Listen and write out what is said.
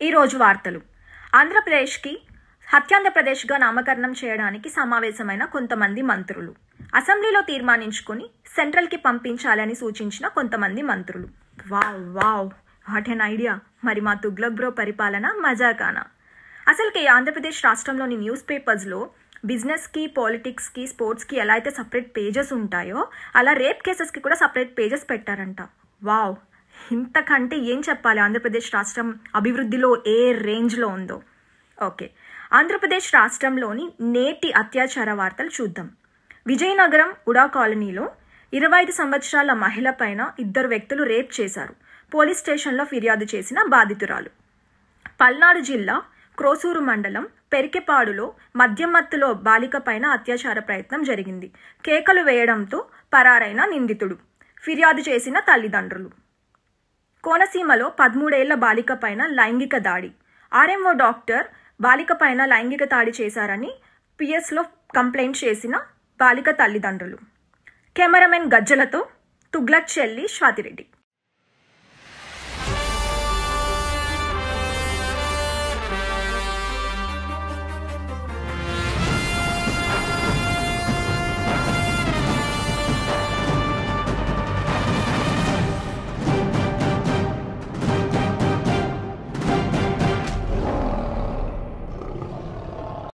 ఈరోజు వార్తలు. ఆంధ్రప్రదేశ్కి హత్యాంధ్రప్రదేశ్గా నామకరణం చేయడానికి సమావేశమైన కొంతమంది మంత్రులు. అసెంబ్లీలో తీర్మానించుకుని సెంట్రల్కి పంపించాలని సూచించిన కొంతమంది మంత్రులు. Wow wow what an idea! మరి మా తుగ్లక్ బ్రో పరిపాలన మజాకానా? అసలుకి ఆంధ్రప్రదేశ్ రాష్ట్రంలోని న్యూస్ పేపర్స్లో బిజినెస్కి పాలిటిక్స్కి స్పోర్ట్స్కి ఎలా అయితే సపరేట్ పేజెస్ ఉంటాయో అలా రేప్ కేసెస్కి కూడా సపరేట్ పేజెస్ పెట్టారంట. వావ్! ఇంతకంటే ఏం చెప్పాలి? ఆంధ్రప్రదేశ్ రాష్ట్రం అభివృద్ధిలో ఏ రేంజ్లో ఉందో. ఓకే. ఆంధ్రప్రదేశ్ రాష్ట్రంలోని నేటి అత్యాచార వార్తలు చూద్దాం. విజయనగరం ఉడా కాలనీలో ఇరవై ఐదు సంవత్సరాల మహిళ పైన ఇద్దరు వ్యక్తులు రేప్ చేశారు. పోలీస్ స్టేషన్లో ఫిర్యాదు చేసిన బాధితురాలు. పల్నాడు జిల్లా క్రోసూరు మండలం పెరికెపాడులో మద్యమత్తులో బాలిక పైన అత్యాచార ప్రయత్నం జరిగింది. కేకలు వేయడంతో పరారైన నిందితుడు. ఫిర్యాదు చేసిన తల్లిదండ్రులు. కోనసీమలో పదమూడేళ్ళ బాలిక పైన లైంగిక దాడి. ఆర్ఎంఓ డాక్టర్ బాలిక పైన లైంగిక దాడి చేశారని పిఎస్లో కంప్లైంట్ చేసిన బాలిక తల్లిదండ్రులు. కెమెరామెన్ గజ్జలతో తుగ్లక్ చెల్లి స్వాతిరెడ్డి.